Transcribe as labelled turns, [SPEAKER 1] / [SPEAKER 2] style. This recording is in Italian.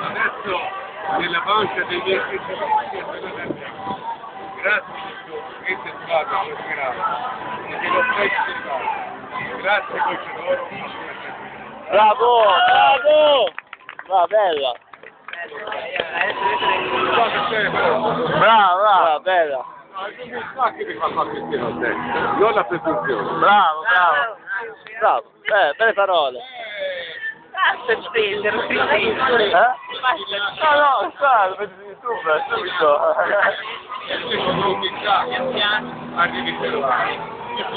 [SPEAKER 1] Adesso nella pancia dei miei specialisti Grazie questo è stato prosperato. Perché lo stai Grazie Cocinoro.
[SPEAKER 2] Bravo, bravo! Va, bella! Brava, brava, bella!
[SPEAKER 1] Non sa che mi fa fare queste cose. Non la presunzione.
[SPEAKER 2] Bravo, bravo! Bravo, eh, belle parole!
[SPEAKER 3] Basta spendere,
[SPEAKER 2] Eh? No, no, sta, lo vedo su YouTube, subito!
[SPEAKER 1] E poi con l'umiltà arrivi a